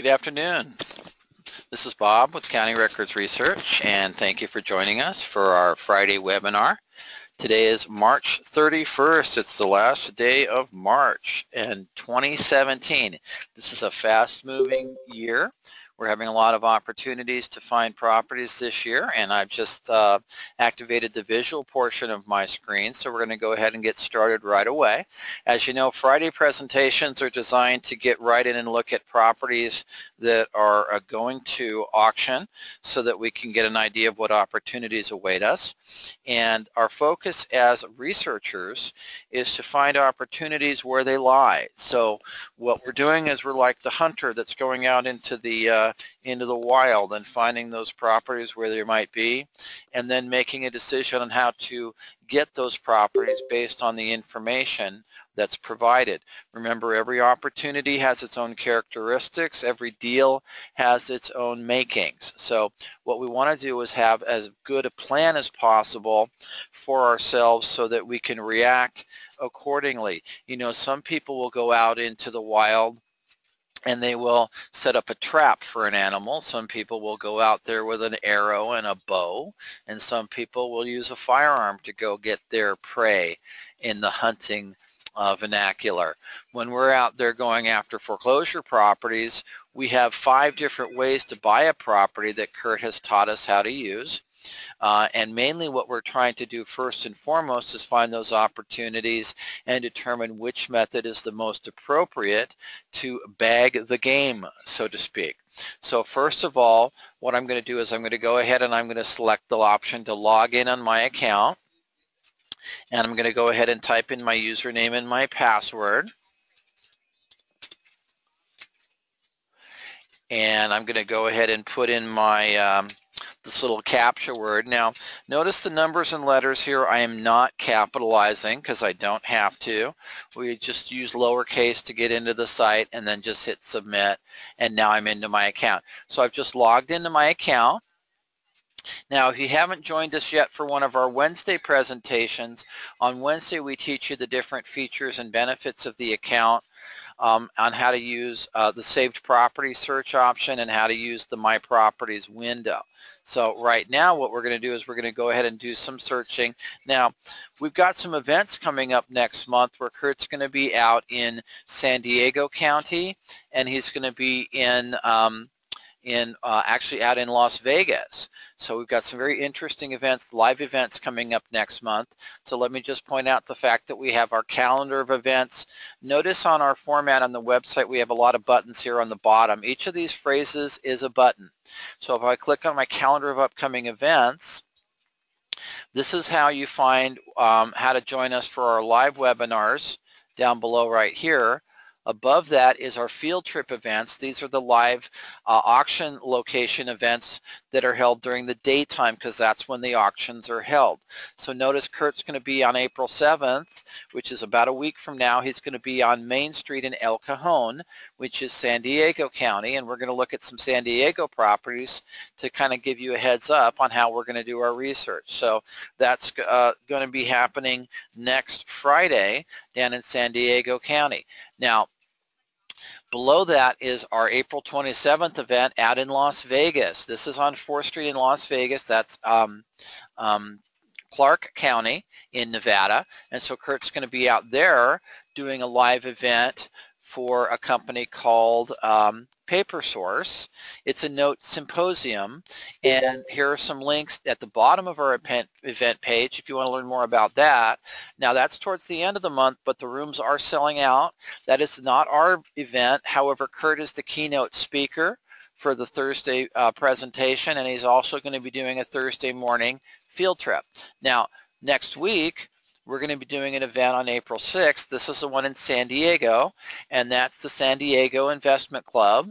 Good afternoon. This is Bob with County Records Research and thank you for joining us for our Friday webinar. Today is March 31st. It's the last day of March in 2017. This is a fast moving year. We're having a lot of opportunities to find properties this year and I've just uh, activated the visual portion of my screen so we're going to go ahead and get started right away. As you know Friday presentations are designed to get right in and look at properties that are uh, going to auction so that we can get an idea of what opportunities await us and our focus as researchers is to find opportunities where they lie. So what we're doing is we're like the hunter that's going out into the uh, into the wild and finding those properties where they might be and then making a decision on how to get those properties based on the information that's provided. Remember every opportunity has its own characteristics, every deal has its own makings. So what we want to do is have as good a plan as possible for ourselves so that we can react accordingly. You know some people will go out into the wild and they will set up a trap for an animal. Some people will go out there with an arrow and a bow, and some people will use a firearm to go get their prey in the hunting uh, vernacular. When we're out there going after foreclosure properties, we have five different ways to buy a property that Kurt has taught us how to use. Uh, and mainly what we're trying to do first and foremost is find those opportunities and determine which method is the most appropriate to bag the game, so to speak. So first of all, what I'm going to do is I'm going to go ahead and I'm going to select the option to log in on my account. And I'm going to go ahead and type in my username and my password. And I'm going to go ahead and put in my um, this little captcha word. Now, notice the numbers and letters here I am not capitalizing because I don't have to. We just use lowercase to get into the site and then just hit submit and now I'm into my account. So I've just logged into my account. Now, if you haven't joined us yet for one of our Wednesday presentations, on Wednesday we teach you the different features and benefits of the account um, on how to use uh, the saved property search option and how to use the My Properties window. So right now what we're going to do is we're going to go ahead and do some searching. Now we've got some events coming up next month where Kurt's going to be out in San Diego County and he's going to be in um, in uh, actually out in Las Vegas. So we've got some very interesting events, live events coming up next month. So let me just point out the fact that we have our calendar of events. Notice on our format on the website we have a lot of buttons here on the bottom. Each of these phrases is a button. So if I click on my calendar of upcoming events, this is how you find um, how to join us for our live webinars down below right here. Above that is our field trip events. These are the live uh, auction location events that are held during the daytime because that's when the auctions are held. So notice Kurt's going to be on April 7th, which is about a week from now. He's going to be on Main Street in El Cajon, which is San Diego County, and we're going to look at some San Diego properties to kind of give you a heads up on how we're going to do our research. So that's uh, going to be happening next Friday down in San Diego County. Now, Below that is our April 27th event out in Las Vegas. This is on 4th Street in Las Vegas. That's um, um, Clark County in Nevada. And so Kurt's going to be out there doing a live event for a company called um, Paper Source. It's a note symposium, and here are some links at the bottom of our event page if you want to learn more about that. Now that's towards the end of the month, but the rooms are selling out. That is not our event. However, Kurt is the keynote speaker for the Thursday uh, presentation, and he's also going to be doing a Thursday morning field trip. Now, next week, we're going to be doing an event on April 6th. This is the one in San Diego, and that's the San Diego Investment Club.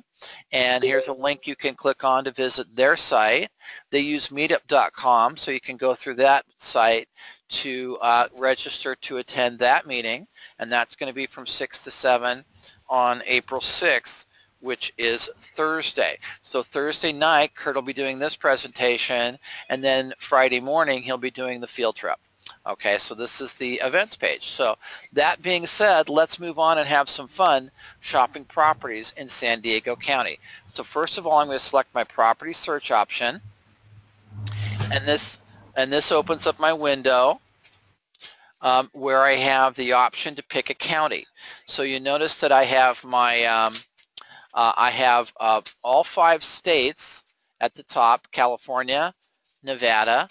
And here's a link you can click on to visit their site. They use meetup.com, so you can go through that site to uh, register to attend that meeting. And that's going to be from 6 to 7 on April 6th which is Thursday. So Thursday night, Kurt will be doing this presentation, and then Friday morning, he'll be doing the field trip. Okay, so this is the events page. So that being said, let's move on and have some fun shopping properties in San Diego County. So first of all, I'm going to select my property search option. And this, and this opens up my window um, where I have the option to pick a county. So you notice that I have my, um, uh, I have uh, all five states at the top, California, Nevada,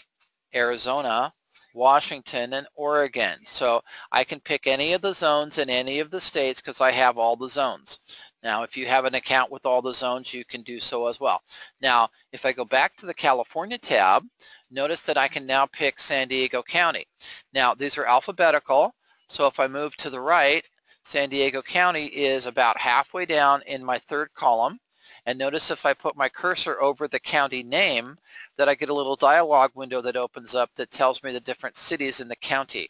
Arizona, Washington, and Oregon. So I can pick any of the zones in any of the states because I have all the zones. Now, if you have an account with all the zones, you can do so as well. Now, if I go back to the California tab, notice that I can now pick San Diego County. Now, these are alphabetical, so if I move to the right, San Diego County is about halfway down in my third column. And notice if I put my cursor over the county name that I get a little dialog window that opens up that tells me the different cities in the county.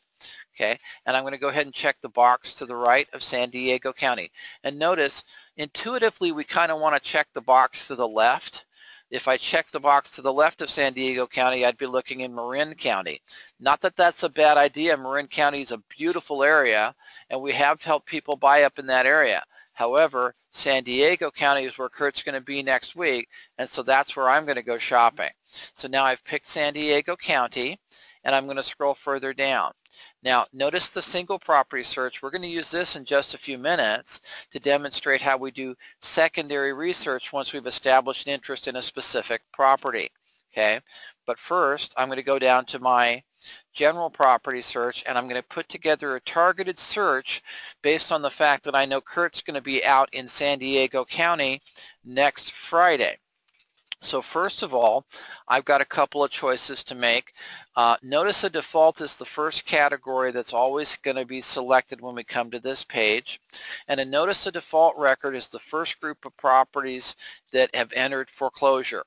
Okay, and I'm going to go ahead and check the box to the right of San Diego County. And notice, intuitively, we kind of want to check the box to the left. If I check the box to the left of San Diego County, I'd be looking in Marin County. Not that that's a bad idea. Marin County is a beautiful area, and we have helped people buy up in that area. However, San Diego County is where Kurt's going to be next week, and so that's where I'm going to go shopping. So now I've picked San Diego County, and I'm going to scroll further down. Now, notice the single property search. We're going to use this in just a few minutes to demonstrate how we do secondary research once we've established interest in a specific property. Okay, but first I'm going to go down to my general property search and I'm going to put together a targeted search based on the fact that I know Kurt's going to be out in San Diego County next Friday. So first of all, I've got a couple of choices to make. Uh, notice a default is the first category that's always going to be selected when we come to this page. And a notice a default record is the first group of properties that have entered foreclosure.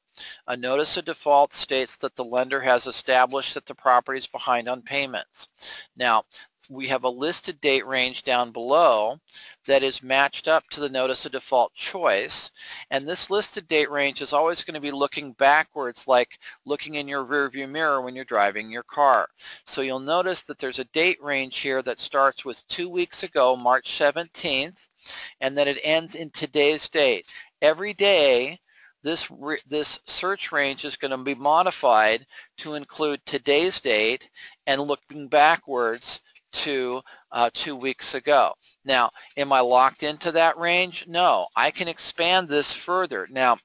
A notice of default states that the lender has established that the property is behind on payments. Now, we have a listed date range down below that is matched up to the notice of default choice. And this listed date range is always going to be looking backwards like looking in your rearview mirror when you're driving your car. So you'll notice that there's a date range here that starts with two weeks ago, March 17th, and then it ends in today's date. Every day, this, this search range is going to be modified to include today's date and looking backwards to uh, two weeks ago. Now, am I locked into that range? No, I can expand this further. Now,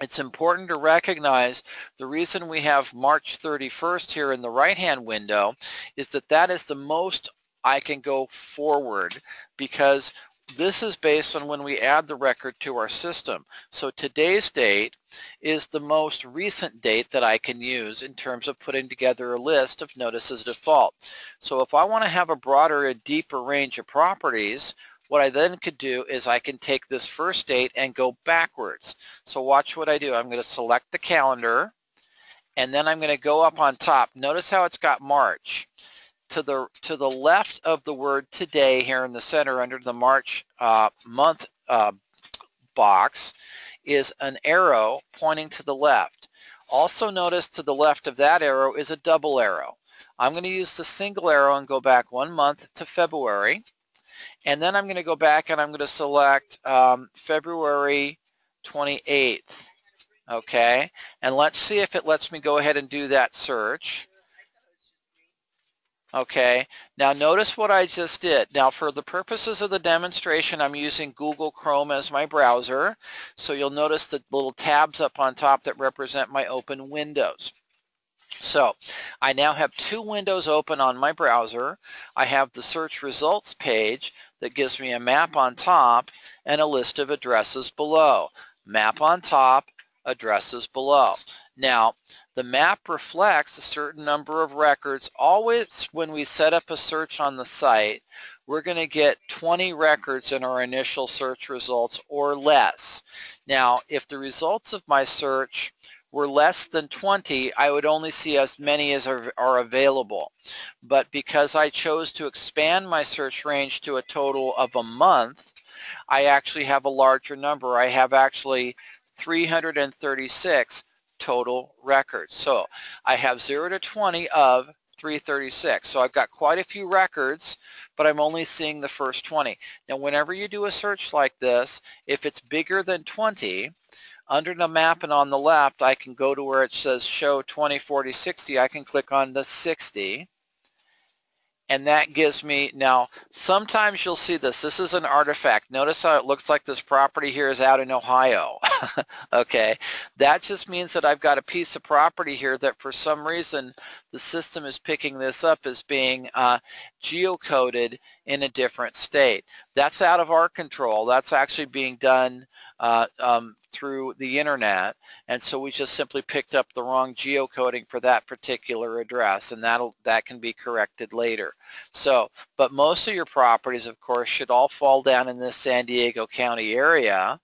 it's important to recognize the reason we have March 31st here in the right-hand window is that that is the most I can go forward because this is based on when we add the record to our system. So today's date is the most recent date that I can use in terms of putting together a list of notices default. So if I want to have a broader and deeper range of properties, what I then could do is I can take this first date and go backwards. So watch what I do. I'm going to select the calendar and then I'm going to go up on top. Notice how it's got March to the to the left of the word today here in the center under the March uh, month uh, box is an arrow pointing to the left. Also notice to the left of that arrow is a double arrow. I'm going to use the single arrow and go back one month to February. And then I'm going to go back and I'm going to select um, February 28th. Okay, and let's see if it lets me go ahead and do that search. Okay, now notice what I just did. Now for the purposes of the demonstration, I'm using Google Chrome as my browser. So you'll notice the little tabs up on top that represent my open windows. So I now have two windows open on my browser. I have the search results page that gives me a map on top and a list of addresses below. Map on top, addresses below. Now, the map reflects a certain number of records. Always when we set up a search on the site, we're going to get 20 records in our initial search results or less. Now, if the results of my search were less than 20, I would only see as many as are, are, available. But because I chose to expand my search range to a total of a month, I actually have a larger number. I have actually 336 total records. So I have 0 to 20 of 336. So I've got quite a few records, but I'm only seeing the first 20. Now, whenever you do a search like this, if it's bigger than 20, under the map and on the left, I can go to where it says show 20, 40, 60. I can click on the 60 and that gives me, now sometimes you'll see this, this is an artifact. Notice how it looks like this property here is out in Ohio, okay? That just means that I've got a piece of property here that for some reason the system is picking this up as being uh, geocoded in a different state. That's out of our control. That's actually being done uh, um, through the internet. And so we just simply picked up the wrong geocoding for that particular address and that'll that can be corrected later. So but most of your properties of course should all fall down in this San Diego County area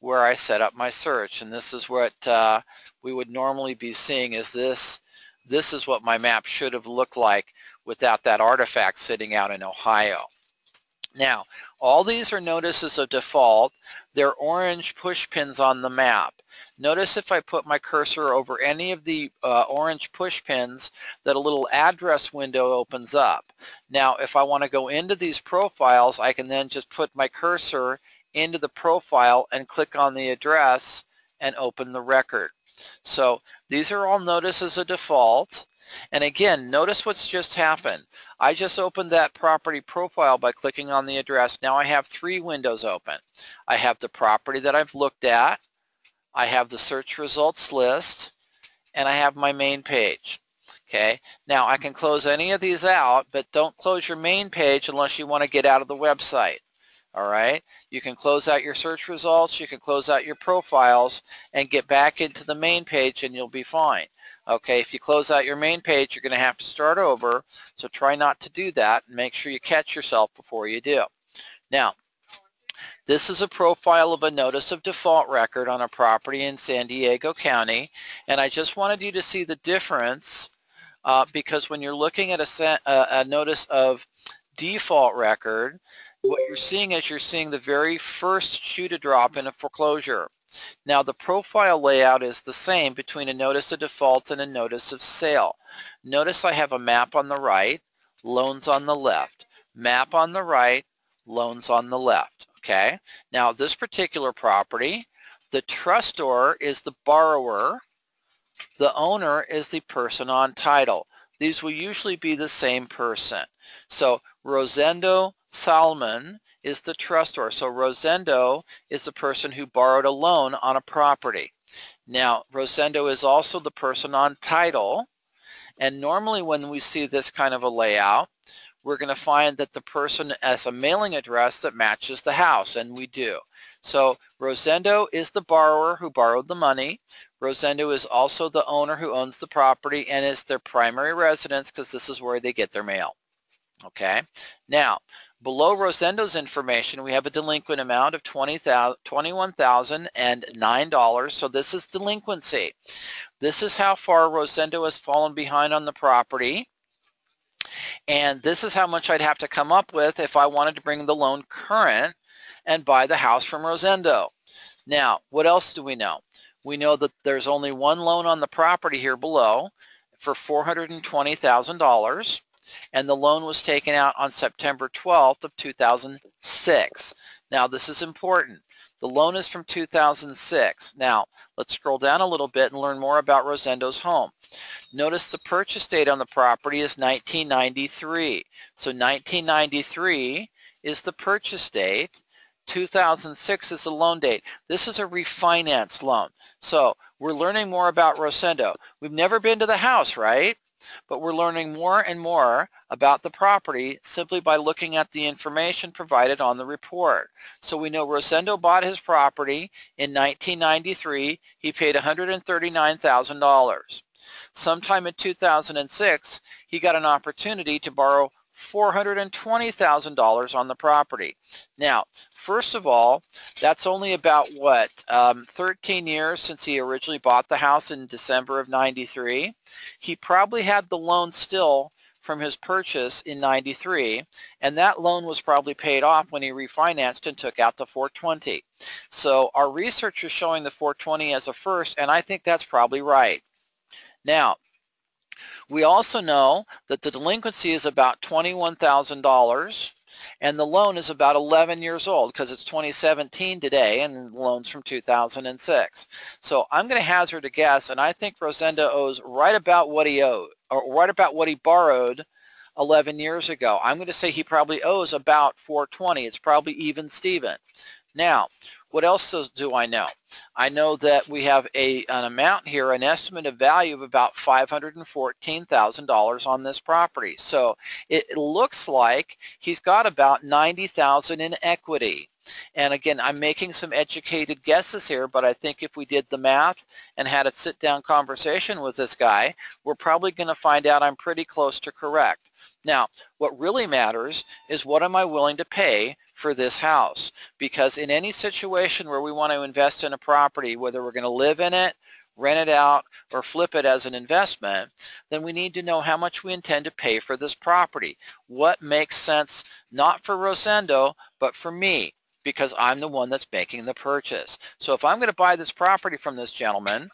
where I set up my search. And this is what uh, we would normally be seeing is this this is what my map should have looked like without that artifact sitting out in Ohio now, all these are notices of default. They're orange push pins on the map. Notice if I put my cursor over any of the uh, orange push pins that a little address window opens up. Now, if I want to go into these profiles, I can then just put my cursor into the profile and click on the address and open the record. So these are all notices of default. And again, notice what's just happened. I just opened that property profile by clicking on the address. Now I have three windows open. I have the property that I've looked at, I have the search results list, and I have my main page. Okay, now I can close any of these out, but don't close your main page unless you want to get out of the website. All right, you can close out your search results, you can close out your profiles, and get back into the main page and you'll be fine. Okay, if you close out your main page, you're going to have to start over. So try not to do that and make sure you catch yourself before you do. Now, this is a profile of a notice of default record on a property in San Diego County. And I just wanted you to see the difference uh, because when you're looking at a, a, a notice of default record, what you're seeing is you're seeing the very first shoe to drop in a foreclosure. Now the profile layout is the same between a notice of default and a notice of sale. Notice I have a map on the right, loans on the left. Map on the right, loans on the left. Okay. Now this particular property, the trustor is the borrower. The owner is the person on title. These will usually be the same person. So Rosendo Salmon is the trustor. So Rosendo is the person who borrowed a loan on a property. Now, Rosendo is also the person on title. And normally when we see this kind of a layout, we're going to find that the person has a mailing address that matches the house, and we do. So Rosendo is the borrower who borrowed the money. Rosendo is also the owner who owns the property and is their primary residence because this is where they get their mail. Okay. Now, Below Rosendo's information, we have a delinquent amount of $21,009. So this is delinquency. This is how far Rosendo has fallen behind on the property. And this is how much I'd have to come up with if I wanted to bring the loan current and buy the house from Rosendo. Now, what else do we know? We know that there's only one loan on the property here below for $420,000 and the loan was taken out on September 12th of 2006. Now this is important. The loan is from 2006. Now let's scroll down a little bit and learn more about Rosendo's home. Notice the purchase date on the property is 1993. So 1993 is the purchase date. 2006 is the loan date. This is a refinance loan. So we're learning more about Rosendo. We've never been to the house, right? But we're learning more and more about the property simply by looking at the information provided on the report. So we know Rosendo bought his property in 1993. He paid $139,000. Sometime in 2006, he got an opportunity to borrow $420,000 on the property. Now, First of all, that's only about what, um, 13 years since he originally bought the house in December of 93. He probably had the loan still from his purchase in 93 and that loan was probably paid off when he refinanced and took out the 420. So our research is showing the 420 as a first and I think that's probably right. Now We also know that the delinquency is about $21,000 and the loan is about 11 years old because it's 2017 today and the loan's from 2006. So I'm going to hazard a guess and I think Rosendo owes right about what he owed or right about what he borrowed 11 years ago. I'm going to say he probably owes about 420. It's probably even Steven. Now, what else do I know? I know that we have a, an amount here, an estimate of value of about $514,000 on this property. So it looks like he's got about 90,000 in equity. And again, I'm making some educated guesses here, but I think if we did the math and had a sit-down conversation with this guy, we're probably going to find out I'm pretty close to correct. Now, what really matters is what am I willing to pay for this house? Because in any situation where we want to invest in a property, whether we're going to live in it, rent it out, or flip it as an investment, then we need to know how much we intend to pay for this property. What makes sense not for Rosendo, but for me, because I'm the one that's making the purchase. So if I'm going to buy this property from this gentleman,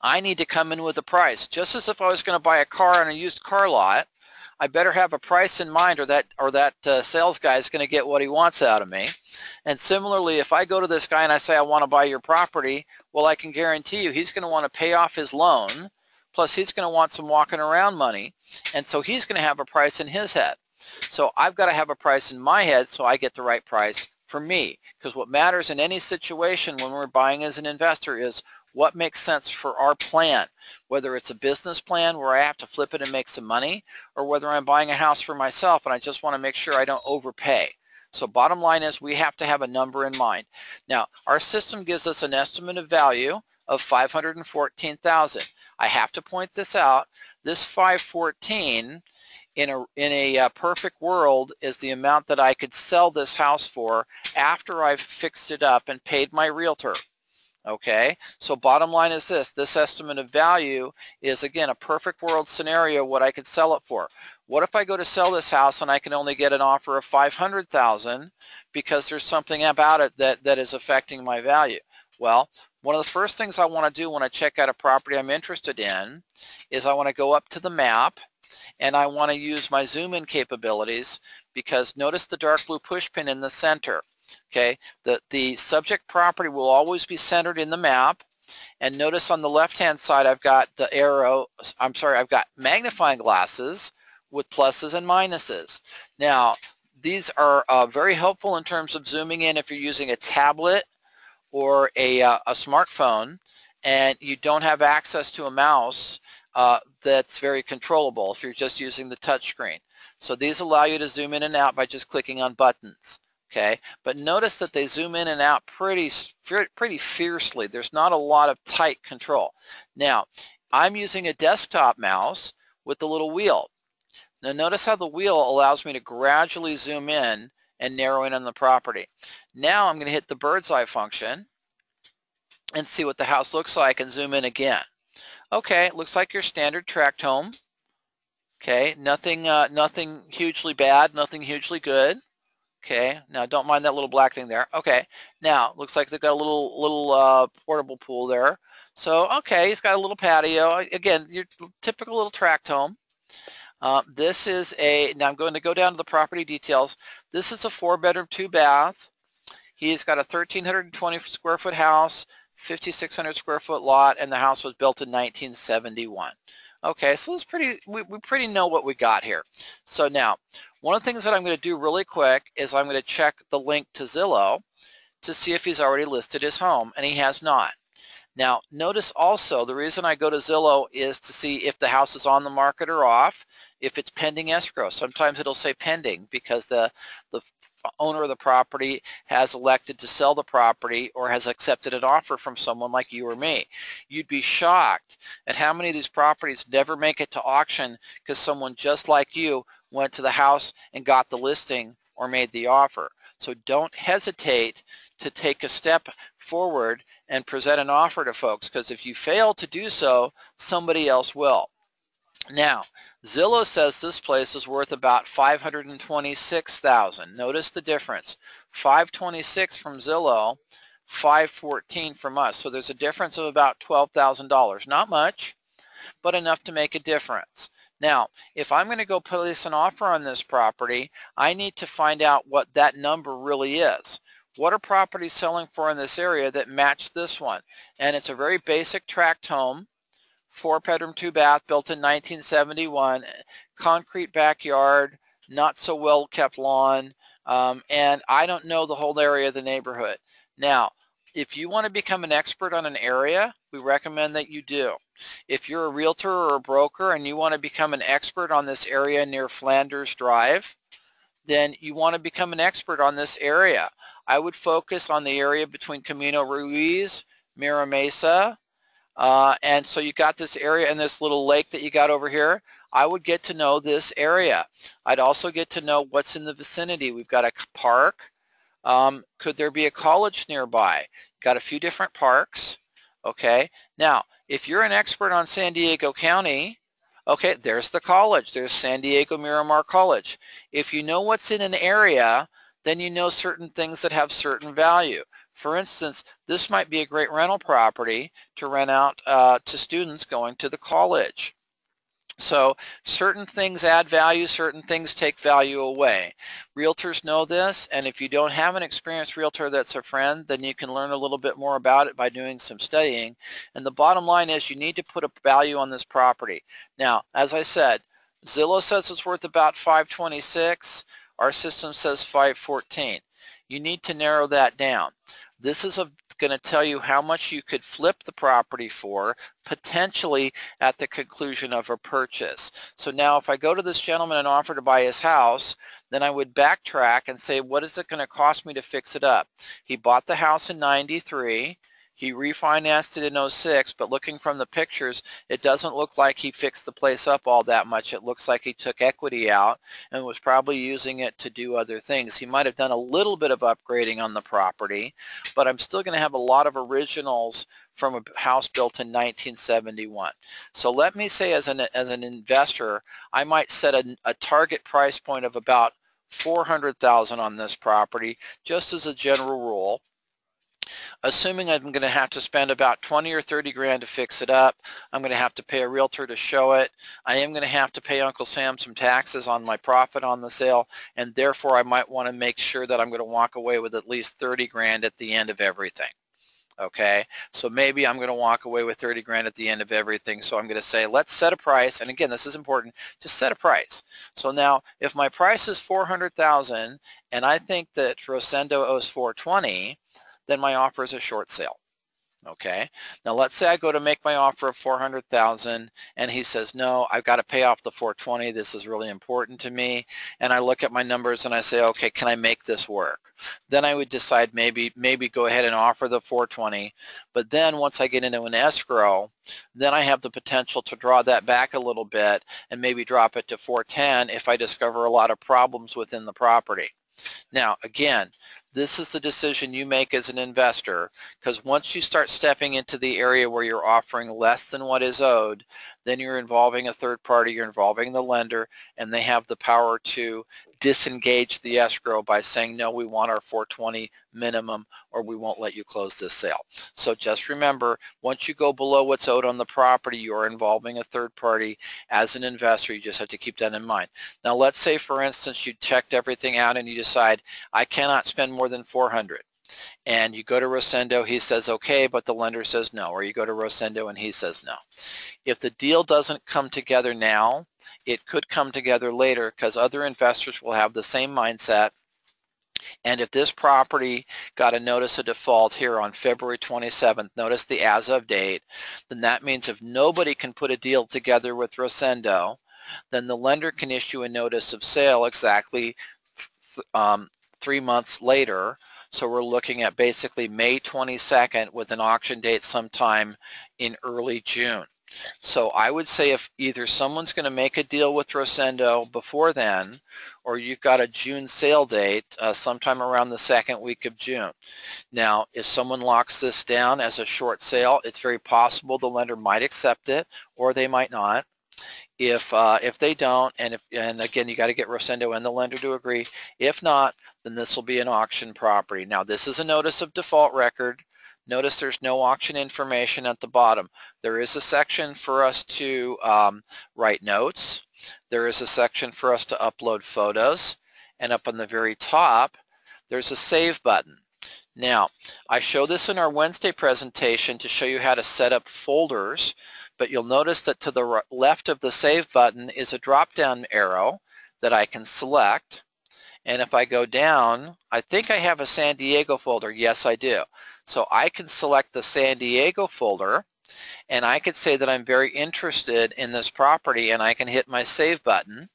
I need to come in with a price. Just as if I was going to buy a car on a used car lot, I better have a price in mind or that or that uh, sales guy is going to get what he wants out of me. And similarly, if I go to this guy and I say I want to buy your property, well, I can guarantee you he's going to want to pay off his loan, plus he's going to want some walking around money, and so he's going to have a price in his head. So I've got to have a price in my head so I get the right price for me. Because what matters in any situation when we're buying as an investor is what makes sense for our plan, whether it's a business plan where I have to flip it and make some money, or whether I'm buying a house for myself and I just want to make sure I don't overpay. So bottom line is we have to have a number in mind. Now, our system gives us an estimate of value of 514,000. I have to point this out. This 514 in a in a uh, perfect world is the amount that I could sell this house for after I've fixed it up and paid my realtor. Okay, so bottom line is this, this estimate of value is again a perfect world scenario what I could sell it for. What if I go to sell this house and I can only get an offer of 500,000 because there's something about it that, that is affecting my value? Well, one of the first things I want to do when I check out a property I'm interested in is I want to go up to the map and I want to use my zoom in capabilities because notice the dark blue push pin in the center. Okay, the, the subject property will always be centered in the map. And notice on the left-hand side, I've got the arrow, I'm sorry, I've got magnifying glasses with pluses and minuses. Now, these are uh, very helpful in terms of zooming in if you're using a tablet or a, uh, a smartphone and you don't have access to a mouse uh, that's very controllable if you're just using the touchscreen. So these allow you to zoom in and out by just clicking on buttons okay? But notice that they zoom in and out pretty, pretty fiercely. There's not a lot of tight control. Now, I'm using a desktop mouse with the little wheel. Now notice how the wheel allows me to gradually zoom in and narrow in on the property. Now I'm going to hit the bird's eye function and see what the house looks like and zoom in again. Okay, looks like your standard tract home. Okay, nothing, uh, nothing hugely bad, nothing hugely good. Okay, now don't mind that little black thing there. Okay, now looks like they've got a little little uh, portable pool there. So okay, he's got a little patio. Again, your typical little tract home. Uh, this is a, now I'm going to go down to the property details. This is a four bedroom, two bath. He's got a 1,320 square foot house, 5,600 square foot lot, and the house was built in 1971. Okay, so it's pretty, we, we pretty know what we got here. So now, one of the things that I'm going to do really quick is I'm going to check the link to Zillow to see if he's already listed his home, and he has not. Now, notice also the reason I go to Zillow is to see if the house is on the market or off, if it's pending escrow. Sometimes it'll say pending because the, the owner of the property has elected to sell the property or has accepted an offer from someone like you or me. You'd be shocked at how many of these properties never make it to auction because someone just like you went to the house and got the listing or made the offer. So don't hesitate to take a step forward and present an offer to folks because if you fail to do so, somebody else will. Now, Zillow says this place is worth about 526,000. Notice the difference. 526 from Zillow, 514 from us. So there's a difference of about $12,000. Not much, but enough to make a difference. Now, if I'm going to go place an offer on this property, I need to find out what that number really is. What are properties selling for in this area that match this one? And it's a very basic tract home, four bedroom, two bath, built in 1971, concrete backyard, not so well kept lawn, um, and I don't know the whole area of the neighborhood. Now, if you want to become an expert on an area, we recommend that you do. If you're a realtor or a broker and you want to become an expert on this area near Flanders Drive, then you want to become an expert on this area. I would focus on the area between Camino Ruiz, Mira Mesa, uh, and so you got this area and this little lake that you got over here. I would get to know this area. I'd also get to know what's in the vicinity. We've got a park. Um, could there be a college nearby? Got a few different parks. Okay. Now, if you're an expert on San Diego County, okay, there's the college. There's San Diego Miramar College. If you know what's in an area, then you know certain things that have certain value. For instance, this might be a great rental property to rent out uh, to students going to the college. So certain things add value, certain things take value away. Realtors know this, and if you don't have an experienced realtor that's a friend, then you can learn a little bit more about it by doing some studying. And the bottom line is you need to put a value on this property. Now, as I said, Zillow says it's worth about 526. Our system says 514. You need to narrow that down. This is going to tell you how much you could flip the property for potentially at the conclusion of a purchase. So now if I go to this gentleman and offer to buy his house, then I would backtrack and say, what is it going to cost me to fix it up? He bought the house in 93. He refinanced it in 06, but looking from the pictures, it doesn't look like he fixed the place up all that much. It looks like he took equity out and was probably using it to do other things. He might have done a little bit of upgrading on the property, but I'm still going to have a lot of originals from a house built in 1971. So let me say as an, as an investor, I might set a, a target price point of about 400,000 on this property, just as a general rule assuming I'm going to have to spend about 20 or 30 grand to fix it up. I'm going to have to pay a realtor to show it. I am going to have to pay Uncle Sam some taxes on my profit on the sale, and therefore I might want to make sure that I'm going to walk away with at least 30 grand at the end of everything okay so maybe I'm going to walk away with 30 grand at the end of everything so I'm going to say let's set a price and again this is important just set a price so now if my price is 400,000 and I think that Rosendo owes 420 then my offer is a short sale. Okay, now let's say I go to make my offer of 400,000 and he says, no, I've got to pay off the 420. This is really important to me. And I look at my numbers and I say, okay, can I make this work? Then I would decide maybe, maybe go ahead and offer the 420. But then once I get into an escrow, then I have the potential to draw that back a little bit and maybe drop it to 410 if I discover a lot of problems within the property. Now, again, this is the decision you make as an investor because once you start stepping into the area where you're offering less than what is owed, then you're involving a third party, you're involving the lender, and they have the power to disengage the escrow by saying, no, we want our 420 minimum or we won't let you close this sale. So just remember, once you go below what's owed on the property, you're involving a third party. As an investor, you just have to keep that in mind. Now let's say, for instance, you checked everything out and you decide, I cannot spend more than 400 and you go to Rosendo, he says okay, but the lender says no, or you go to Rosendo and he says no. If the deal doesn't come together now, it could come together later because other investors will have the same mindset and if this property got a notice of default here on February 27th, notice the as of date, then that means if nobody can put a deal together with Rosendo, then the lender can issue a notice of sale exactly um, three months later. So we're looking at basically May 22nd with an auction date sometime in early June. So I would say if either someone's going to make a deal with Rosendo before then, or you've got a June sale date uh, sometime around the second week of June. Now, if someone locks this down as a short sale, it's very possible the lender might accept it, or they might not. If uh, if they don't, and if and again, you got to get Rosendo and the lender to agree. If not, then this will be an auction property. Now, this is a notice of default record Notice there's no auction information at the bottom. There is a section for us to um, write notes. There is a section for us to upload photos. And up on the very top, there's a save button. Now, I show this in our Wednesday presentation to show you how to set up folders, but you'll notice that to the left of the save button is a drop-down arrow that I can select. And if I go down, I think I have a San Diego folder. Yes, I do. So I can select the San Diego folder and I could say that I'm very interested in this property and I can hit my save button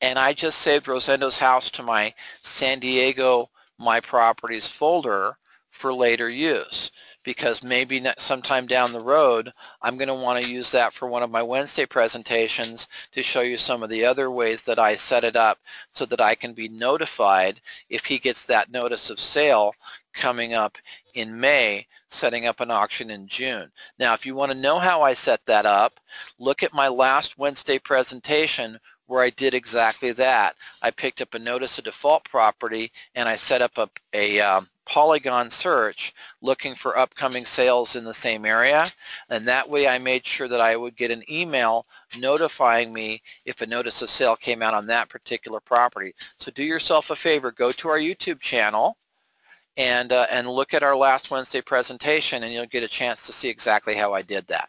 and I just saved Rosendo's house to my San Diego My Properties folder for later use because maybe sometime down the road I'm going to want to use that for one of my Wednesday presentations to show you some of the other ways that I set it up so that I can be notified if he gets that notice of sale coming up in May setting up an auction in June. Now if you want to know how I set that up look at my last Wednesday presentation where I did exactly that. I picked up a notice of default property and I set up a, a um, Polygon search looking for upcoming sales in the same area and that way I made sure that I would get an email notifying me if a notice of sale came out on that particular property. So do yourself a favor, go to our YouTube channel and, uh, and look at our last Wednesday presentation and you'll get a chance to see exactly how I did that.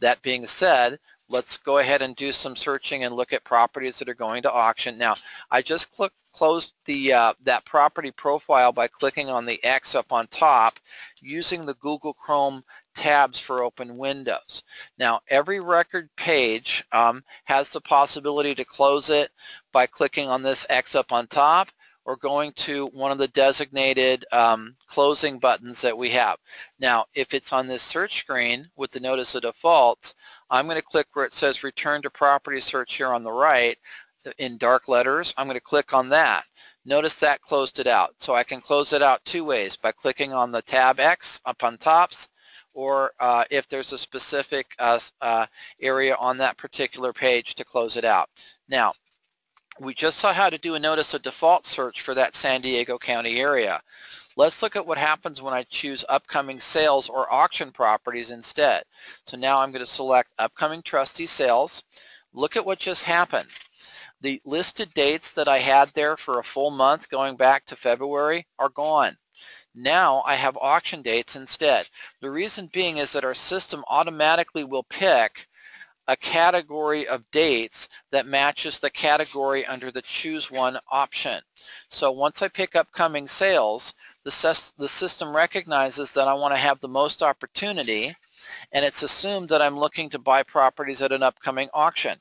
That being said, let's go ahead and do some searching and look at properties that are going to auction. Now, I just click, closed the, uh, that property profile by clicking on the X up on top using the Google Chrome tabs for open windows. Now, every record page um, has the possibility to close it by clicking on this X up on top or going to one of the designated um, closing buttons that we have. Now, if it's on this search screen with the notice of default, I'm going to click where it says return to property search here on the right in dark letters. I'm going to click on that. Notice that closed it out. So I can close it out two ways by clicking on the tab X up on tops or uh, if there's a specific uh, uh, area on that particular page to close it out. Now, we just saw how to do a notice of default search for that San Diego County area. Let's look at what happens when I choose upcoming sales or auction properties instead. So now I'm going to select upcoming trustee sales. Look at what just happened. The listed dates that I had there for a full month going back to February are gone. Now I have auction dates instead. The reason being is that our system automatically will pick a category of dates that matches the category under the choose one option. So once I pick upcoming sales, the, the system recognizes that I want to have the most opportunity and it's assumed that I'm looking to buy properties at an upcoming auction.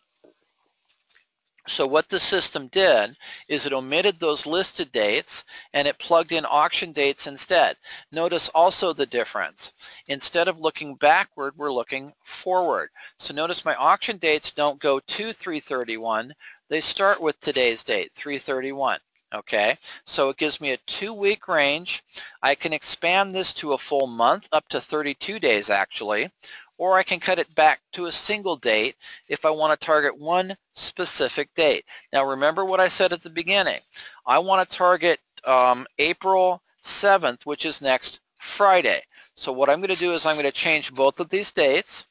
So what the system did is it omitted those listed dates and it plugged in auction dates instead. Notice also the difference. Instead of looking backward, we're looking forward. So notice my auction dates don't go to 331, they start with today's date, 331. Okay, so it gives me a two-week range. I can expand this to a full month, up to 32 days actually, or I can cut it back to a single date if I want to target one specific date. Now remember what I said at the beginning. I want to target um, April 7th, which is next Friday. So what I'm going to do is I'm going to change both of these dates.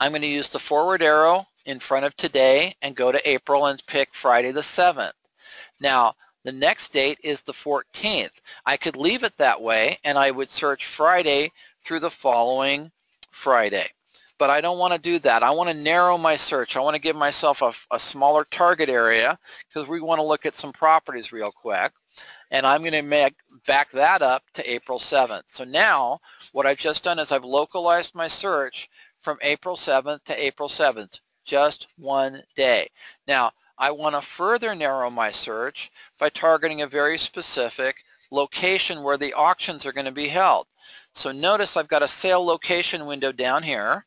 I'm going to use the forward arrow in front of today and go to April and pick Friday the 7th. Now, the next date is the 14th. I could leave it that way and I would search Friday through the following Friday. But I don't want to do that. I want to narrow my search. I want to give myself a, a smaller target area because we want to look at some properties real quick. And I'm going to make, back that up to April 7th. So now what I've just done is I've localized my search from April 7th to April 7th, just one day. Now, I want to further narrow my search by targeting a very specific location where the auctions are going to be held. So notice I've got a sale location window down here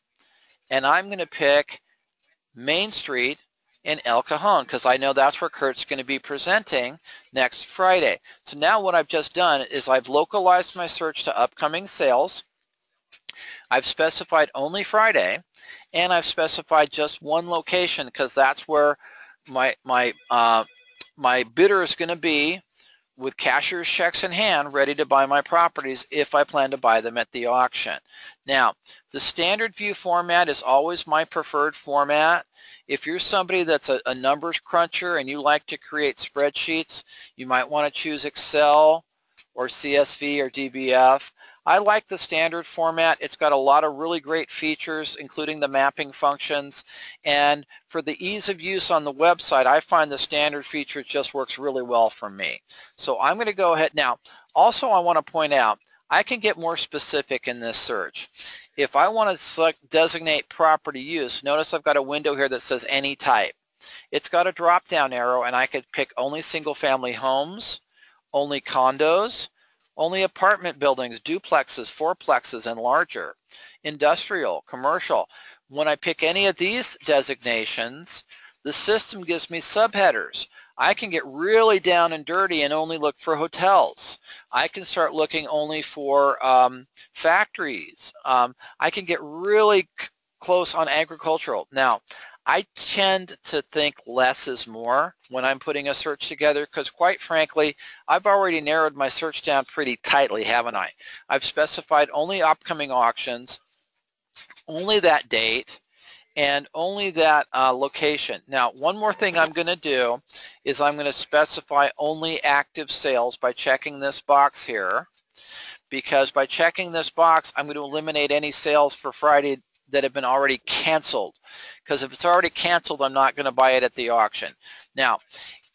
and I'm going to pick Main Street in El Cajon because I know that's where Kurt's going to be presenting next Friday. So now what I've just done is I've localized my search to upcoming sales. I've specified only Friday and I've specified just one location because that's where my my uh, my bidder is going to be with cashier's checks in hand ready to buy my properties if I plan to buy them at the auction. Now, the standard view format is always my preferred format. If you're somebody that's a, a numbers cruncher and you like to create spreadsheets, you might want to choose Excel or CSV or DBF. I like the standard format. It's got a lot of really great features, including the mapping functions. And for the ease of use on the website, I find the standard feature just works really well for me. So I'm going to go ahead. Now, also I want to point out, I can get more specific in this search. If I want to select designate property use, notice I've got a window here that says any type. It's got a drop-down arrow and I could pick only single-family homes, only condos, only apartment buildings, duplexes, fourplexes, and larger. Industrial, commercial. When I pick any of these designations, the system gives me subheaders. I can get really down and dirty and only look for hotels. I can start looking only for um, factories. Um, I can get really close on agricultural. Now, I tend to think less is more when I'm putting a search together because quite frankly, I've already narrowed my search down pretty tightly, haven't I? I've specified only upcoming auctions, only that date, and only that uh, location. Now, one more thing I'm going to do is I'm going to specify only active sales by checking this box here because by checking this box, I'm going to eliminate any sales for Friday that have been already canceled. Because if it's already canceled, I'm not going to buy it at the auction. Now,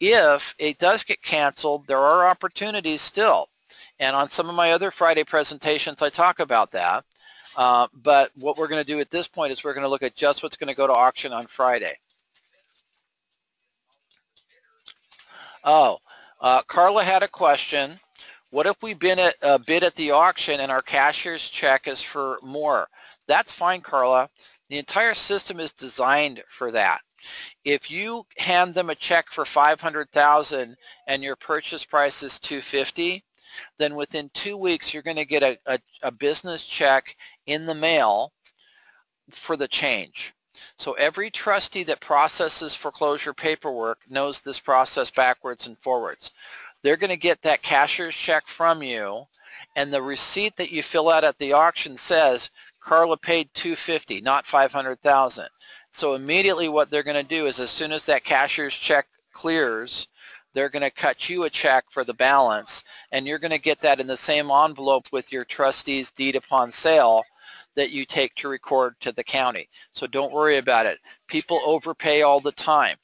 if it does get canceled, there are opportunities still. And on some of my other Friday presentations, I talk about that. Uh, but what we're going to do at this point is we're going to look at just what's going to go to auction on Friday. Oh, uh, Carla had a question. What if we bid at, uh, bid at the auction and our cashier's check is for more? That's fine, Carla. The entire system is designed for that. If you hand them a check for 500,000 and your purchase price is 250, then within two weeks you're going to get a, a, a business check in the mail for the change. So every trustee that processes foreclosure paperwork knows this process backwards and forwards. They're going to get that cashier's check from you and the receipt that you fill out at the auction says Carla paid 250, not 500,000. So immediately what they're going to do is as soon as that cashier's check clears, they're going to cut you a check for the balance and you're going to get that in the same envelope with your trustee's deed upon sale that you take to record to the county. So don't worry about it. People overpay all the time.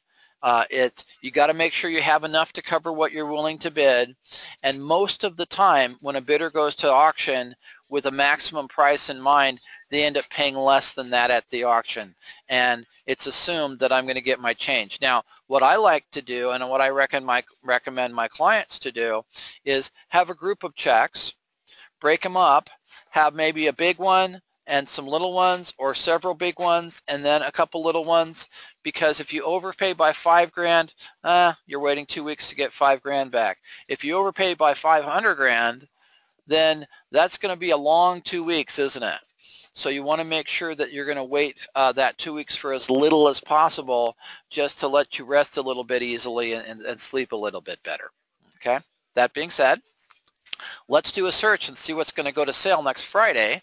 Uh, it's you got to make sure you have enough to cover what you're willing to bid and most of the time when a bidder goes to auction with a maximum price in mind they end up paying less than that at the auction and it's assumed that I'm going to get my change. Now what I like to do and what I recommend my, recommend my clients to do is have a group of checks, break them up, have maybe a big one and some little ones or several big ones and then a couple little ones because if you overpay by five grand, uh, you're waiting two weeks to get five grand back. If you overpay by 500 grand, then that's going to be a long two weeks, isn't it? So you want to make sure that you're going to wait uh, that two weeks for as little as possible just to let you rest a little bit easily and, and sleep a little bit better. Okay. That being said, let's do a search and see what's going to go to sale next Friday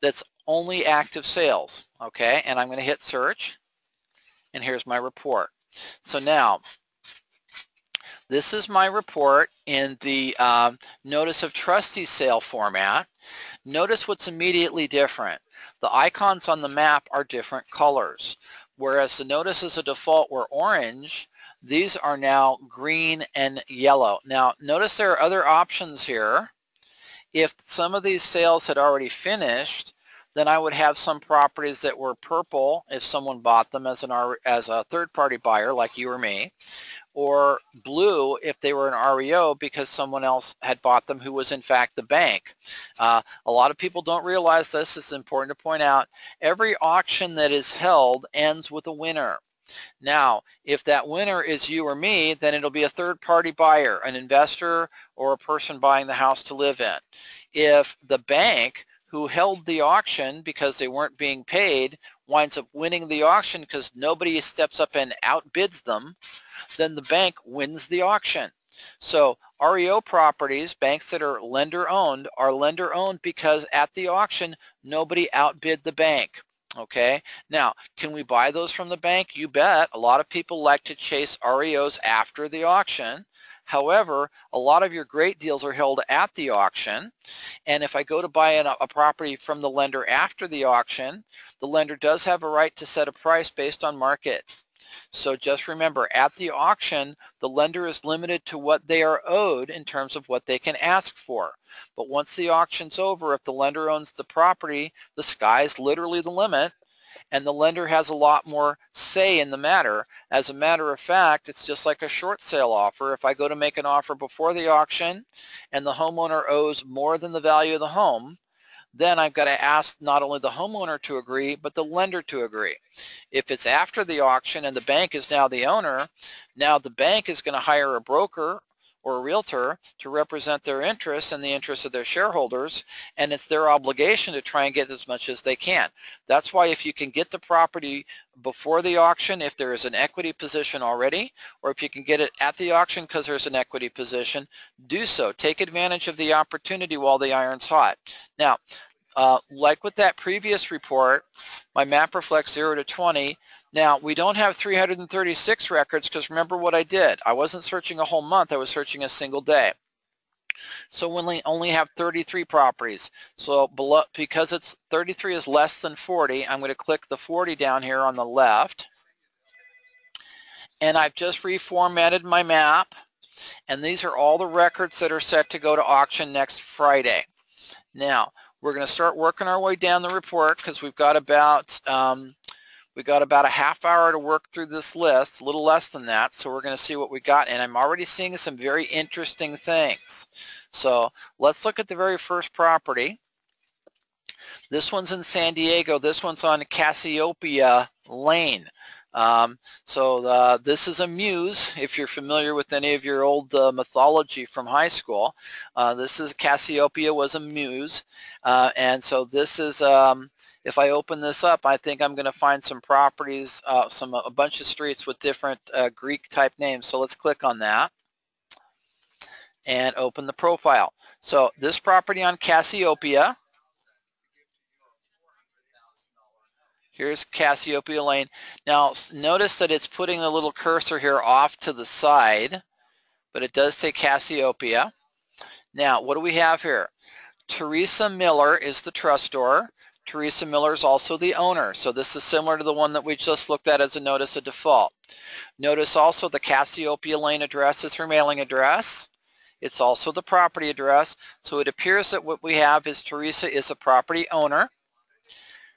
that's only active sales. Okay. And I'm going to hit search and here's my report. So now, this is my report in the um, Notice of Trustee Sale format. Notice what's immediately different. The icons on the map are different colors. Whereas the notices of default were orange, these are now green and yellow. Now, notice there are other options here. If some of these sales had already finished, then I would have some properties that were purple if someone bought them as an as a third-party buyer like you or me, or blue if they were an REO because someone else had bought them who was in fact the bank. Uh, a lot of people don't realize this. It's important to point out. Every auction that is held ends with a winner. Now, if that winner is you or me, then it'll be a third-party buyer, an investor, or a person buying the house to live in. If the bank who held the auction because they weren't being paid winds up winning the auction because nobody steps up and outbids them, then the bank wins the auction. So REO properties, banks that are lender owned, are lender owned because at the auction, nobody outbid the bank. Okay, now can we buy those from the bank? You bet. A lot of people like to chase REOs after the auction. However, a lot of your great deals are held at the auction. And if I go to buy a, a property from the lender after the auction, the lender does have a right to set a price based on market. So just remember, at the auction, the lender is limited to what they are owed in terms of what they can ask for. But once the auction's over, if the lender owns the property, the sky's literally the limit, and the lender has a lot more say in the matter. As a matter of fact, it's just like a short sale offer. If I go to make an offer before the auction and the homeowner owes more than the value of the home, then I've got to ask not only the homeowner to agree, but the lender to agree. If it's after the auction and the bank is now the owner, now the bank is going to hire a broker or a realtor to represent their interests and the interests of their shareholders, and it's their obligation to try and get as much as they can. That's why if you can get the property before the auction, if there is an equity position already, or if you can get it at the auction because there's an equity position, do so. Take advantage of the opportunity while the iron's hot. Now, uh, like with that previous report, my map reflects 0 to 20. Now, we don't have 336 records because remember what I did. I wasn't searching a whole month. I was searching a single day. So we only have 33 properties. So below, because it's 33 is less than 40, I'm going to click the 40 down here on the left. And I've just reformatted my map. And these are all the records that are set to go to auction next Friday. Now, we're going to start working our way down the report because we've got about um, we got about a half hour to work through this list, a little less than that, so we're going to see what we got, and I'm already seeing some very interesting things. So let's look at the very first property. This one's in San Diego. This one's on Cassiopeia Lane. Um, so uh, this is a muse, if you're familiar with any of your old uh, mythology from high school. Uh, this is Cassiopeia was a muse, uh, and so this is, um, if I open this up, I think I'm going to find some properties, uh, some a bunch of streets with different uh, Greek type names. So let's click on that and open the profile. So this property on Cassiopeia, Here's Cassiopeia Lane. Now notice that it's putting a little cursor here off to the side, but it does say Cassiopeia. Now what do we have here? Teresa Miller is the trustor. Teresa Miller is also the owner. So this is similar to the one that we just looked at as a notice of default. Notice also the Cassiopeia Lane address is her mailing address. It's also the property address. So it appears that what we have is Teresa is a property owner.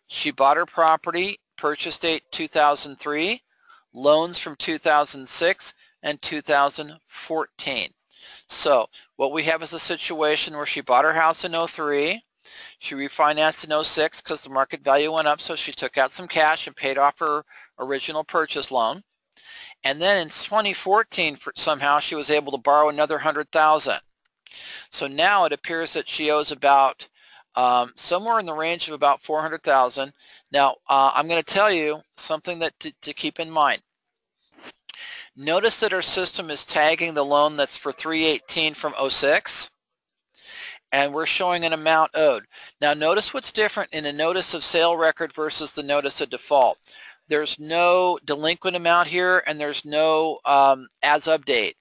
She bought her property, purchase date 2003, loans from 2006 and 2014. So what we have is a situation where she bought her house in 03, she refinanced in 06 because the market value went up, so she took out some cash and paid off her original purchase loan. And then in 2014, for, somehow she was able to borrow another 100,000. So now it appears that she owes about um, somewhere in the range of about 400,000. Now, uh, I'm going to tell you something that to, to keep in mind. Notice that our system is tagging the loan that's for 318 from 06 and we're showing an amount owed. Now notice what's different in a notice of sale record versus the notice of default. There's no delinquent amount here and there's no um, as of date.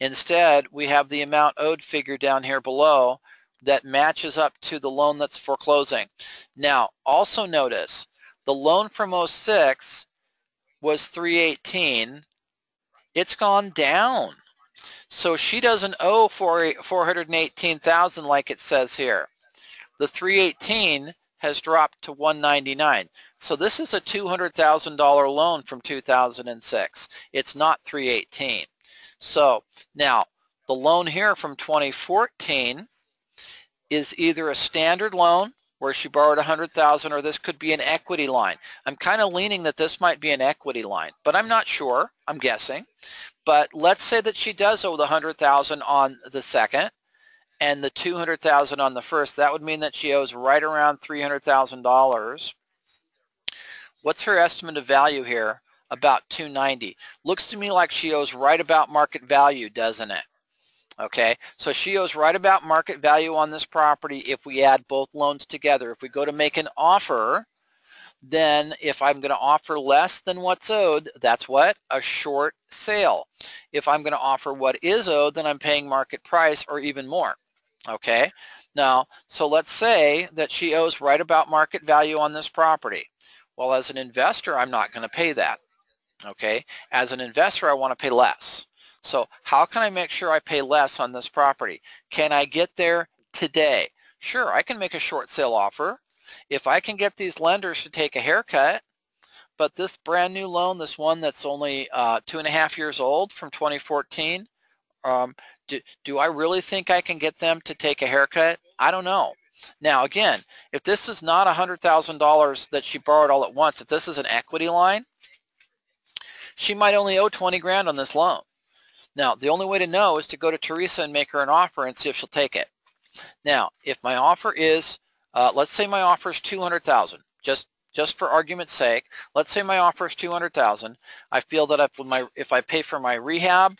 Instead, we have the amount owed figure down here below that matches up to the loan that's foreclosing. Now, also notice the loan from 06 was 318. It's gone down. So she doesn't owe 418,000 like it says here. The 318 has dropped to 199. So this is a $200,000 loan from 2006. It's not 318. So now the loan here from 2014 is either a standard loan where she borrowed 100,000 or this could be an equity line. I'm kind of leaning that this might be an equity line, but I'm not sure. I'm guessing. But let's say that she does owe the 100,000 on the second and the 200,000 on the first. That would mean that she owes right around $300,000. What's her estimate of value here? About 290. Looks to me like she owes right about market value, doesn't it? Okay, so she owes right about market value on this property if we add both loans together. If we go to make an offer, then if I'm going to offer less than what's owed, that's what? A short sale. If I'm going to offer what is owed, then I'm paying market price or even more. Okay, now, so let's say that she owes right about market value on this property. Well, as an investor, I'm not going to pay that. Okay, as an investor, I want to pay less. So how can I make sure I pay less on this property? Can I get there today? Sure, I can make a short sale offer. If I can get these lenders to take a haircut, but this brand new loan, this one that's only uh, two and a half years old from 2014, um, do, do I really think I can get them to take a haircut? I don't know. Now again, if this is not $100,000 that she borrowed all at once, if this is an equity line, she might only owe 20 grand on this loan. Now, the only way to know is to go to Teresa and make her an offer and see if she'll take it. Now, if my offer is, uh, let's say my offer is 200,000, just just for argument's sake, let's say my offer is 200,000. I feel that if my if I pay for my rehab,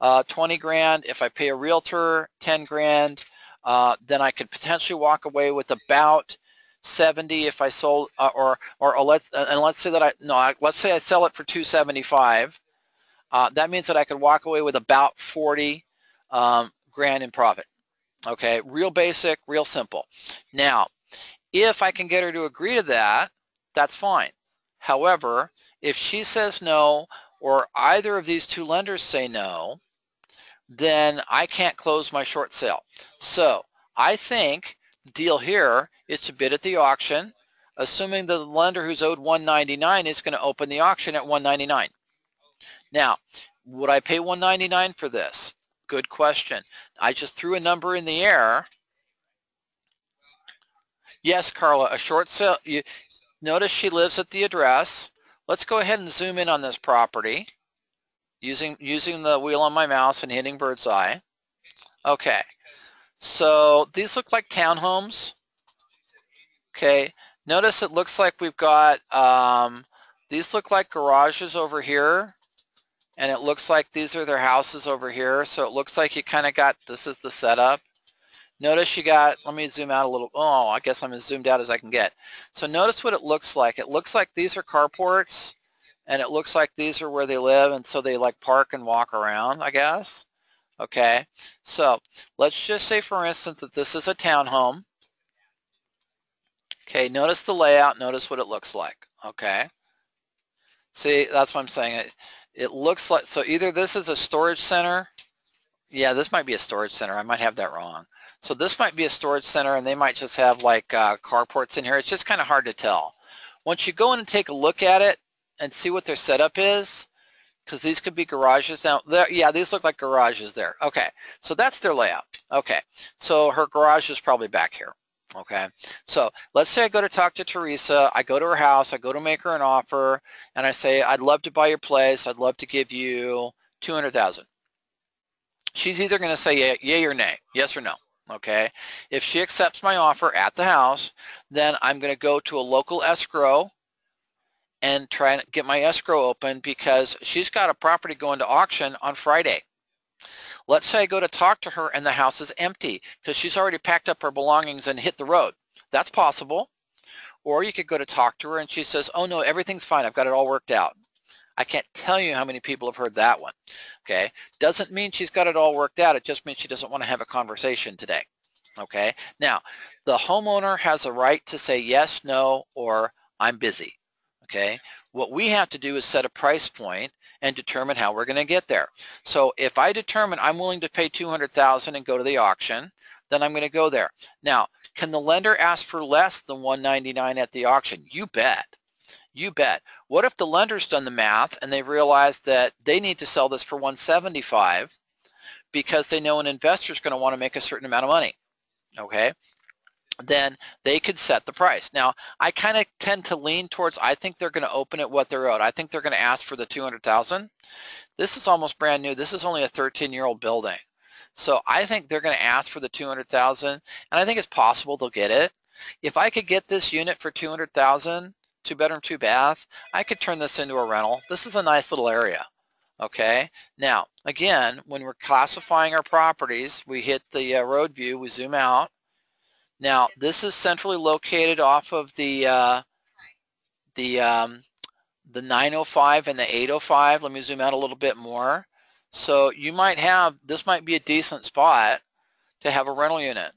uh, 20 grand, if I pay a realtor 10 grand, uh, then I could potentially walk away with about 70 if I sold, uh, or, or, or let's and let's say that I no, let's say I sell it for 275 uh, that means that I could walk away with about 40 um, grand in profit. Okay, real basic, real simple. Now, if I can get her to agree to that, that's fine. However, if she says no, or either of these two lenders say no, then I can't close my short sale. So I think the deal here is to bid at the auction, assuming the lender who's owed 199 is going to open the auction at 199. Now, would I pay 199 for this? Good question. I just threw a number in the air. Yes, Carla, a short sale. You, notice she lives at the address. Let's go ahead and zoom in on this property using, using the wheel on my mouse and hitting bird's eye. Okay, so these look like townhomes. Okay, notice it looks like we've got, um, these look like garages over here and it looks like these are their houses over here. So it looks like you kind of got, this is the setup. Notice you got, let me zoom out a little, oh, I guess I'm as zoomed out as I can get. So notice what it looks like. It looks like these are carports and it looks like these are where they live and so they like park and walk around, I guess. Okay, so let's just say for instance that this is a townhome. Okay, notice the layout, notice what it looks like, okay? See, that's what I'm saying. It looks like, so either this is a storage center. Yeah, this might be a storage center. I might have that wrong. So this might be a storage center and they might just have like uh, carports in here. It's just kind of hard to tell. Once you go in and take a look at it and see what their setup is, because these could be garages now. There, yeah, these look like garages there. Okay, so that's their layout. Okay, so her garage is probably back here. Okay, so let's say I go to talk to Teresa, I go to her house, I go to make her an offer, and I say, I'd love to buy your place, I'd love to give you 200,000. She's either going to say yay, yay or nay, yes or no. Okay, if she accepts my offer at the house, then I'm going to go to a local escrow and try and get my escrow open because she's got a property going to auction on Friday. Let's say I go to talk to her and the house is empty because she's already packed up her belongings and hit the road. That's possible. Or you could go to talk to her and she says, oh no, everything's fine. I've got it all worked out. I can't tell you how many people have heard that one. Okay. Doesn't mean she's got it all worked out. It just means she doesn't want to have a conversation today. Okay. Now, the homeowner has a right to say yes, no, or I'm busy. Okay. What we have to do is set a price point and determine how we're going to get there. So if I determine I'm willing to pay 200,000 and go to the auction, then I'm going to go there. Now, can the lender ask for less than 199 at the auction? You bet. You bet. What if the lender's done the math and they've realized that they need to sell this for 175 because they know an investor is going to want to make a certain amount of money? Okay then they could set the price. Now, I kind of tend to lean towards, I think they're going to open it what they're owed. I think they're going to ask for the 200,000. This is almost brand new. This is only a 13-year-old building. So I think they're going to ask for the 200,000, and I think it's possible they'll get it. If I could get this unit for 200,000, two bedroom, two bath, I could turn this into a rental. This is a nice little area. Okay, now again, when we're classifying our properties, we hit the uh, road view, we zoom out. Now this is centrally located off of the uh, the um, the 905 and the 805. Let me zoom out a little bit more. So you might have, this might be a decent spot to have a rental unit.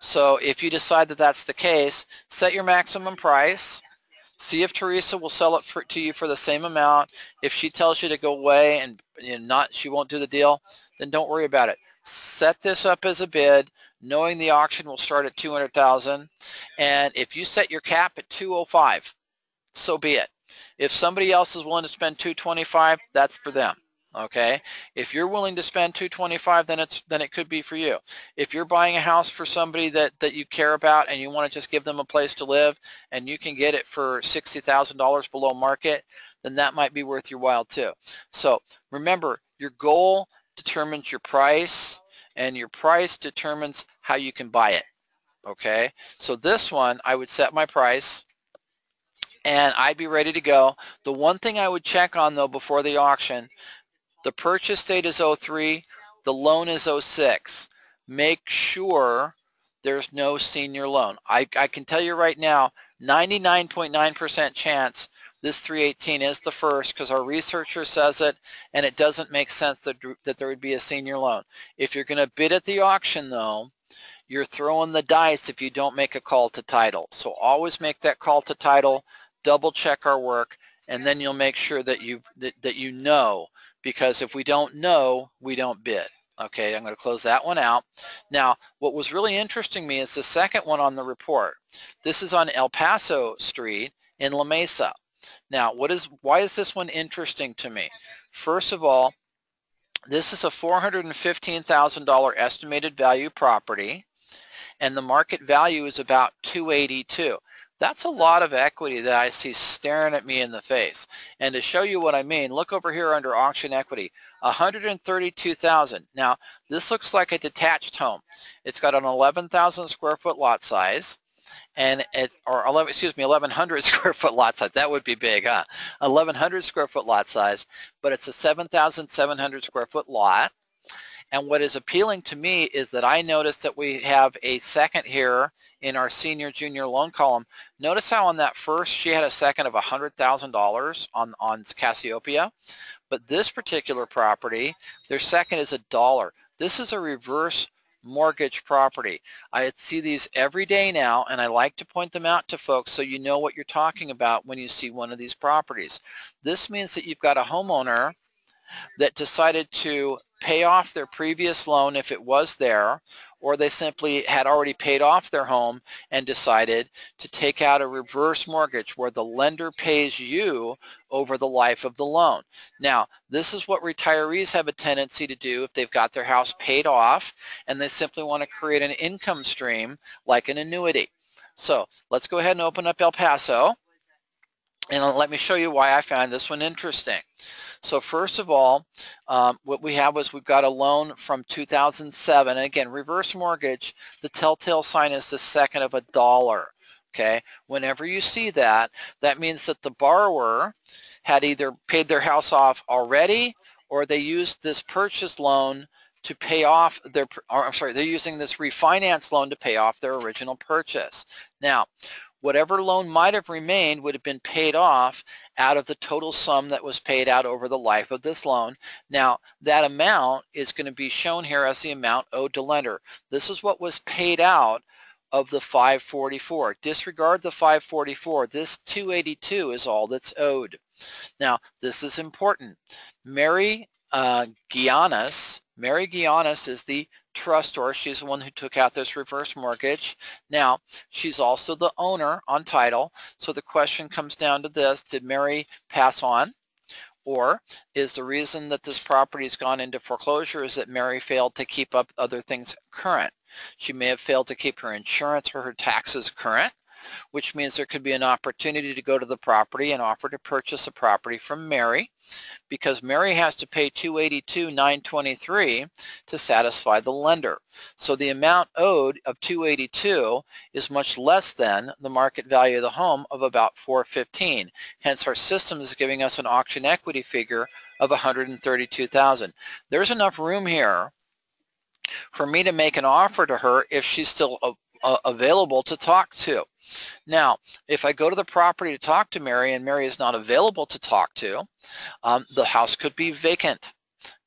So if you decide that that's the case, set your maximum price, see if Teresa will sell it for, to you for the same amount. If she tells you to go away and you know, not, she won't do the deal, then don't worry about it. Set this up as a bid, knowing the auction will start at 200,000. And if you set your cap at 205, so be it. If somebody else is willing to spend 225, that's for them. Okay. If you're willing to spend 225, then it's then it could be for you. If you're buying a house for somebody that that you care about and you want to just give them a place to live and you can get it for $60,000 below market, then that might be worth your while too. So remember, your goal determines your price and your price determines how you can buy it. Okay. So this one, I would set my price and I'd be ready to go. The one thing I would check on though before the auction, the purchase date is 03, the loan is 06. Make sure there's no senior loan. I, I can tell you right now, 99.9% chance this 318 is the first because our researcher says it and it doesn't make sense that, that there would be a senior loan. If you're going to bid at the auction though, you're throwing the dice if you don't make a call to title. So always make that call to title double check our work, and then you'll make sure that you that, that you know because if we don't know, we don't bid. Okay, I'm going to close that one out. Now, what was really interesting me is the second one on the report. This is on El Paso Street in La Mesa. Now, what is why is this one interesting to me? First of all, this is a $415,000 estimated value property, and the market value is about 282. That's a lot of equity that I see staring at me in the face. And to show you what I mean, look over here under auction equity, 132,000. Now, this looks like a detached home. It's got an 11,000 square foot lot size and it or 11 excuse me 1100 square foot lot size that would be big huh 1100 square foot lot size but it's a 7700 square foot lot and what is appealing to me is that I notice that we have a second here in our senior junior loan column. Notice how on that first she had a second of $100,000 on, on Cassiopeia. But this particular property, their second is a dollar. This is a reverse mortgage property. I see these every day now and I like to point them out to folks so you know what you're talking about when you see one of these properties. This means that you've got a homeowner that decided to pay off their previous loan if it was there, or they simply had already paid off their home and decided to take out a reverse mortgage where the lender pays you over the life of the loan. Now, this is what retirees have a tendency to do if they've got their house paid off and they simply want to create an income stream like an annuity. So let's go ahead and open up El Paso and let me show you why I found this one interesting. So first of all, um, what we have was we've got a loan from 2007. And again, reverse mortgage, the telltale sign is the second of a dollar. Okay, whenever you see that, that means that the borrower had either paid their house off already or they used this purchase loan to pay off their, I'm sorry, they're using this refinance loan to pay off their original purchase. Now, whatever loan might have remained would have been paid off out of the total sum that was paid out over the life of this loan. Now, that amount is going to be shown here as the amount owed to lender. This is what was paid out of the 544. Disregard the 544. This 282 is all that's owed. Now, this is important. Mary uh, Giannis, Mary Giannis is the trustor. She's the one who took out this reverse mortgage. Now, she's also the owner on title. So the question comes down to this. Did Mary pass on? Or is the reason that this property has gone into foreclosure is that Mary failed to keep up other things current? She may have failed to keep her insurance or her taxes current. Which means there could be an opportunity to go to the property and offer to purchase a property from Mary because Mary has to pay 282,923 to satisfy the lender. So the amount owed of 282 is much less than the market value of the home of about 415. Hence our system is giving us an auction equity figure of 132,000. There's enough room here for me to make an offer to her if she's still uh, available to talk to. Now, if I go to the property to talk to Mary and Mary is not available to talk to, um, the house could be vacant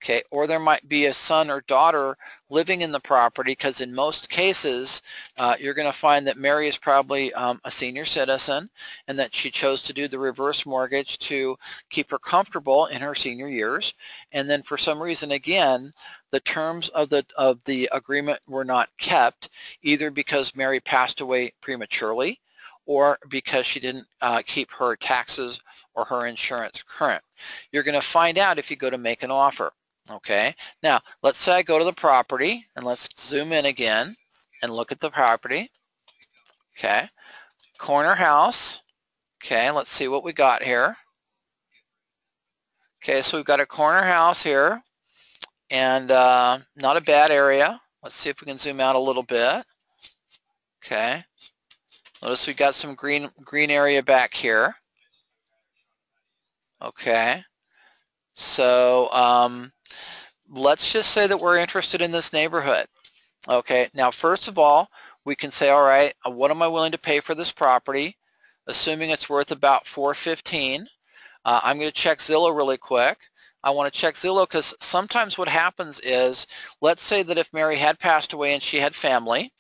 okay or there might be a son or daughter living in the property because in most cases uh, you're going to find that Mary is probably um, a senior citizen and that she chose to do the reverse mortgage to keep her comfortable in her senior years and then for some reason again the terms of the of the agreement were not kept either because Mary passed away prematurely or because she didn't uh, keep her taxes or her insurance current. You're going to find out if you go to make an offer. Okay, now let's say I go to the property and let's zoom in again and look at the property. Okay, corner house. Okay, let's see what we got here. Okay, so we've got a corner house here and uh, not a bad area. Let's see if we can zoom out a little bit. Okay, Notice we've got some green, green area back here. Okay. So um, let's just say that we're interested in this neighborhood. Okay. Now, first of all, we can say, all right, uh, what am I willing to pay for this property? Assuming it's worth about 415. Uh, I'm going to check Zillow really quick. I want to check Zillow because sometimes what happens is, let's say that if Mary had passed away and she had family,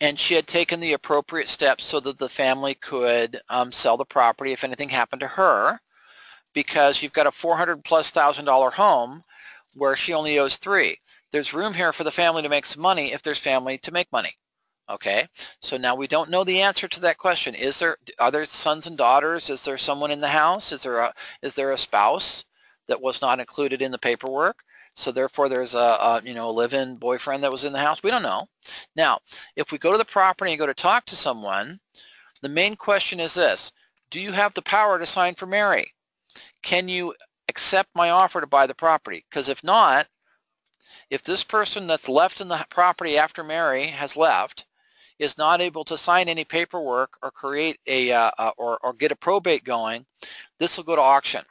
and she had taken the appropriate steps so that the family could um, sell the property if anything happened to her because you've got a 400 plus thousand dollar home where she only owes three. There's room here for the family to make some money if there's family to make money. Okay, so now we don't know the answer to that question. Is there, are there sons and daughters? Is there someone in the house? Is there a, is there a spouse that was not included in the paperwork? So therefore there's a, a, you know, a live-in boyfriend that was in the house. We don't know. Now, if we go to the property and go to talk to someone, the main question is this. Do you have the power to sign for Mary? Can you accept my offer to buy the property? Because if not, if this person that's left in the property after Mary has left is not able to sign any paperwork or create a uh, uh, or, or get a probate going, this will go to auction.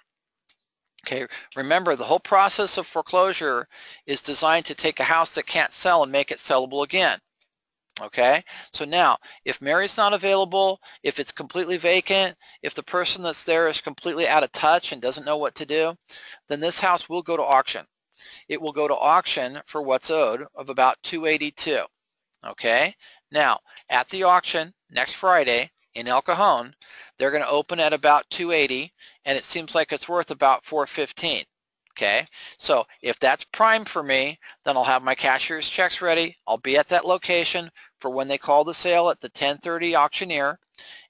Okay, remember the whole process of foreclosure is designed to take a house that can't sell and make it sellable again. Okay, so now if Mary's not available, if it's completely vacant, if the person that's there is completely out of touch and doesn't know what to do, then this house will go to auction. It will go to auction for what's owed of about 282. Okay, now at the auction next Friday, in El Cajon, they're going to open at about 280 and it seems like it's worth about 415. Okay, so if that's prime for me, then I'll have my cashier's checks ready. I'll be at that location for when they call the sale at the 1030 auctioneer.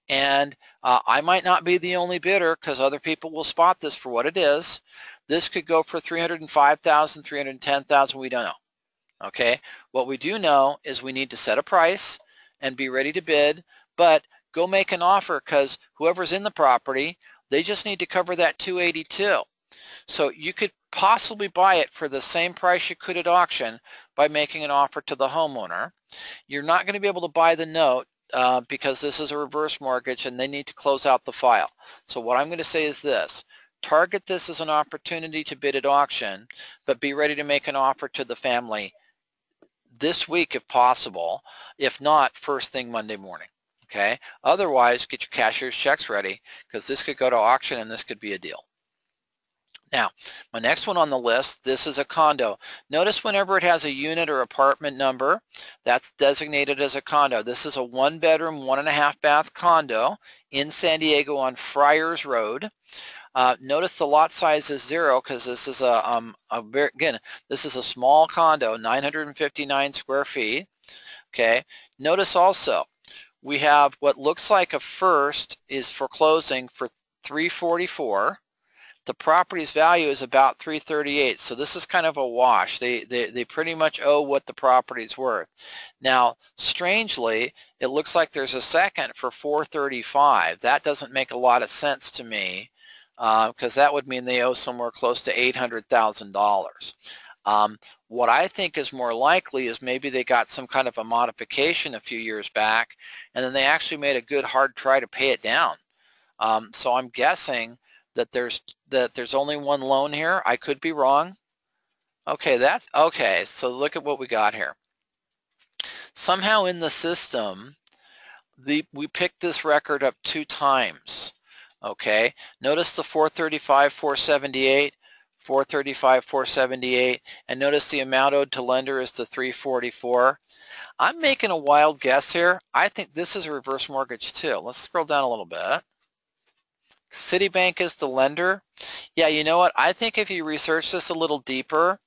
And uh, I might not be the only bidder because other people will spot this for what it is. This could go for 305,000, 310,000, we don't know. Okay, what we do know is we need to set a price and be ready to bid, but go make an offer because whoever's in the property, they just need to cover that 282. So you could possibly buy it for the same price you could at auction by making an offer to the homeowner. You're not going to be able to buy the note uh, because this is a reverse mortgage and they need to close out the file. So what I'm going to say is this. Target this as an opportunity to bid at auction, but be ready to make an offer to the family this week if possible, if not first thing Monday morning okay? Otherwise, get your cashier's checks ready because this could go to auction and this could be a deal. Now, my next one on the list, this is a condo. Notice whenever it has a unit or apartment number, that's designated as a condo. This is a one bedroom, one and a half bath condo in San Diego on Friars Road. Uh, notice the lot size is zero because this is a, um, a, again, this is a small condo, 959 square feet. Okay. Notice also, we have what looks like a first is foreclosing for 344. The property's value is about 338. So this is kind of a wash. They, they, they pretty much owe what the property's worth. Now, strangely, it looks like there's a second for 435. That doesn't make a lot of sense to me because uh, that would mean they owe somewhere close to $800,000. Um, what I think is more likely is maybe they got some kind of a modification a few years back and then they actually made a good hard try to pay it down. Um, so I'm guessing that there's that there's only one loan here. I could be wrong. Okay, that's okay. So look at what we got here. Somehow in the system, the we picked this record up two times. Okay, notice the 435, 478, 435, 478, and notice the amount owed to lender is the 344. I'm making a wild guess here. I think this is a reverse mortgage too. Let's scroll down a little bit. Citibank is the lender. Yeah, you know what? I think if you research this a little deeper,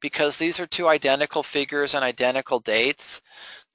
because these are two identical figures and identical dates,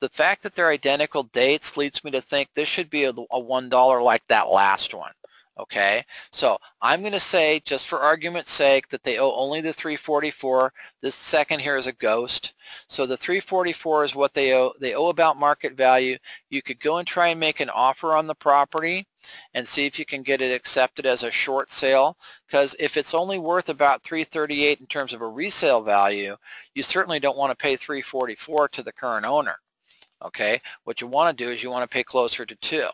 the fact that they're identical dates leads me to think this should be a, a $1 like that last one okay? So I'm going to say, just for argument's sake, that they owe only the 344. This second here is a ghost. So the 344 is what they owe. They owe about market value. You could go and try and make an offer on the property and see if you can get it accepted as a short sale because if it's only worth about 338 in terms of a resale value, you certainly don't want to pay 344 to the current owner. Okay, what you want to do is you want to pay closer to two.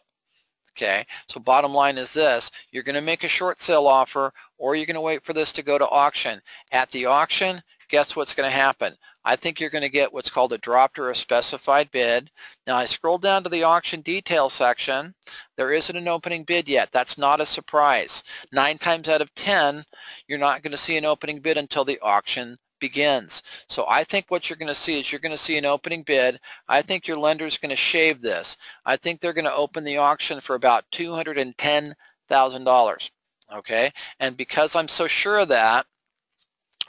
Okay, so bottom line is this, you're going to make a short sale offer or you're going to wait for this to go to auction. At the auction, guess what's going to happen? I think you're going to get what's called a dropped or a specified bid. Now I scroll down to the auction detail section. There isn't an opening bid yet. That's not a surprise. Nine times out of 10, you're not going to see an opening bid until the auction begins. So I think what you're going to see is you're going to see an opening bid. I think your lender is going to shave this. I think they're going to open the auction for about $210,000. Okay, and because I'm so sure of that,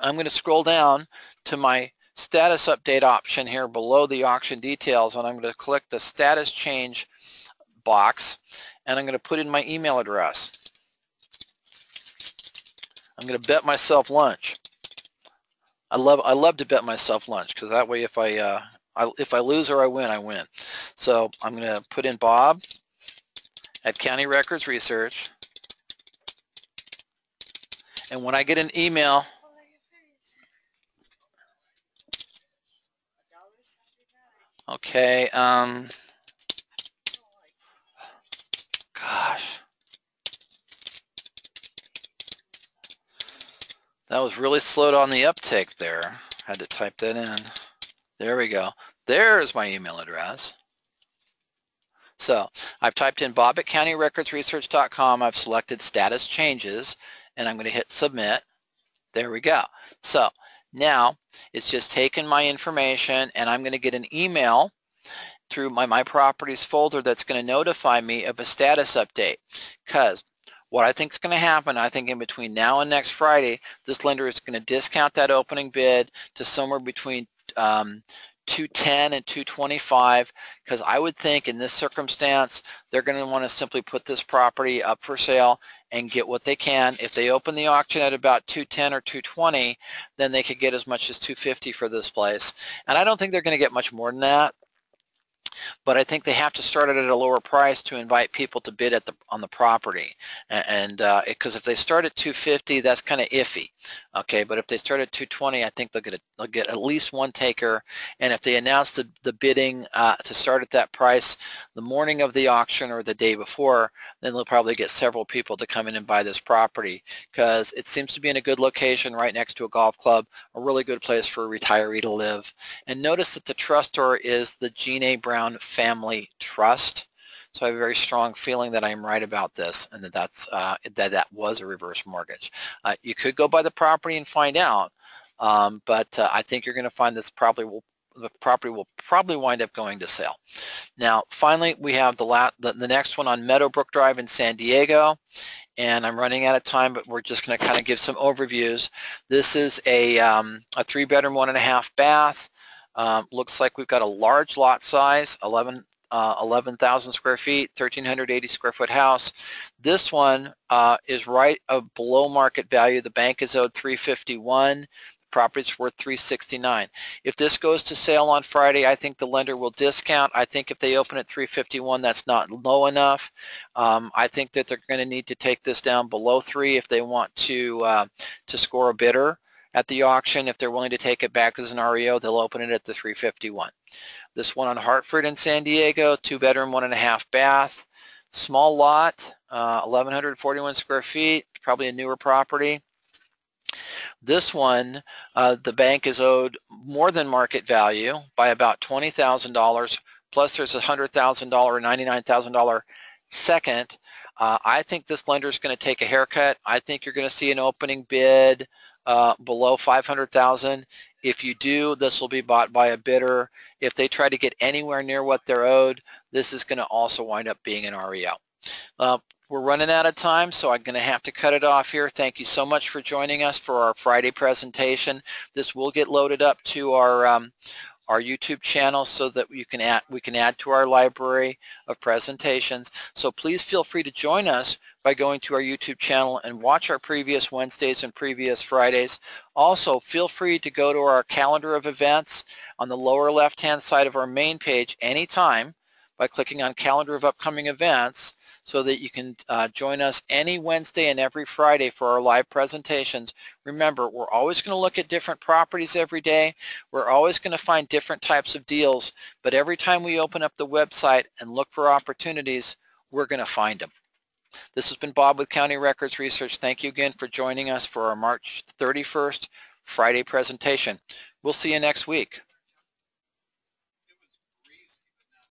I'm going to scroll down to my status update option here below the auction details and I'm going to click the status change box and I'm going to put in my email address. I'm going to bet myself lunch. I love I love to bet myself lunch because that way if I, uh, I if I lose or I win, I win. So I'm going to put in Bob at County Records Research, and when I get an email. Okay. Um, gosh. That was really slowed on the uptake there. Had to type that in. There we go. There's my email address. So I've typed in bob at countyrecordsresearch.com. I've selected status changes and I'm going to hit submit. There we go. So now it's just taken my information and I'm going to get an email through my My Properties folder that's going to notify me of a status update. Because what I think is going to happen, I think in between now and next Friday, this lender is going to discount that opening bid to somewhere between um, 210 and 225 because I would think in this circumstance they're going to want to simply put this property up for sale and get what they can. If they open the auction at about 210 or 220 then they could get as much as 250 for this place and I don't think they're going to get much more than that but I think they have to start it at a lower price to invite people to bid at the on the property. And because uh, if they start at 250, that's kind of iffy. Okay, but if they start at 220, I think they'll get a, they'll get at least one taker. And if they announce the the bidding uh, to start at that price the morning of the auction or the day before, then they'll probably get several people to come in and buy this property because it seems to be in a good location right next to a golf club, a really good place for a retiree to live. And notice that the trustor is the Gene A. Brown Family Trust. So I have a very strong feeling that I'm right about this and that that's, uh, that, that was a reverse mortgage. Uh, you could go by the property and find out, um, but uh, I think you're going to find this probably will the property will probably wind up going to sale. Now, finally, we have the, la the, the next one on Meadowbrook Drive in San Diego, and I'm running out of time, but we're just going to kind of give some overviews. This is a, um, a three-bedroom, one and a half bath. Um, looks like we've got a large lot size, 11 uh, 11,000 square feet, 1,380 square foot house. This one uh, is right below market value. The bank is owed 351 The property's worth 369 if this goes to sale on friday i think the lender will discount i think if they open at 351 that's not low enough um, i think that they're going to need to take this down below three if they want to uh, to score a bidder at the auction. If they're willing to take it back as an reo they'll open it at the 351 this one on hartford in san diego two bedroom one and a half bath. Small lot uh, 1141 square feet probably a newer property. This one, uh, the bank is owed more than market value by about $20,000, plus there's a $100,000, or $99,000 second. Uh, I think this lender is going to take a haircut. I think you're going to see an opening bid uh, below 500,000. If you do, this will be bought by a bidder. If they try to get anywhere near what they're owed, this is going to also wind up being an REO. Uh, we're running out of time, so I'm going to have to cut it off here. Thank you so much for joining us for our Friday presentation. This will get loaded up to our um, our YouTube channel so that you can add, we can add to our library of presentations. So please feel free to join us by going to our YouTube channel and watch our previous Wednesdays and previous Fridays. Also, feel free to go to our calendar of events on the lower left-hand side of our main page anytime by clicking on calendar of upcoming events so that you can uh, join us any Wednesday and every Friday for our live presentations. Remember, we're always going to look at different properties every day. We're always going to find different types of deals, but every time we open up the website and look for opportunities, we're going to find them. This has been Bob with County Records Research. Thank you again for joining us for our March 31st Friday presentation. We'll see you next week.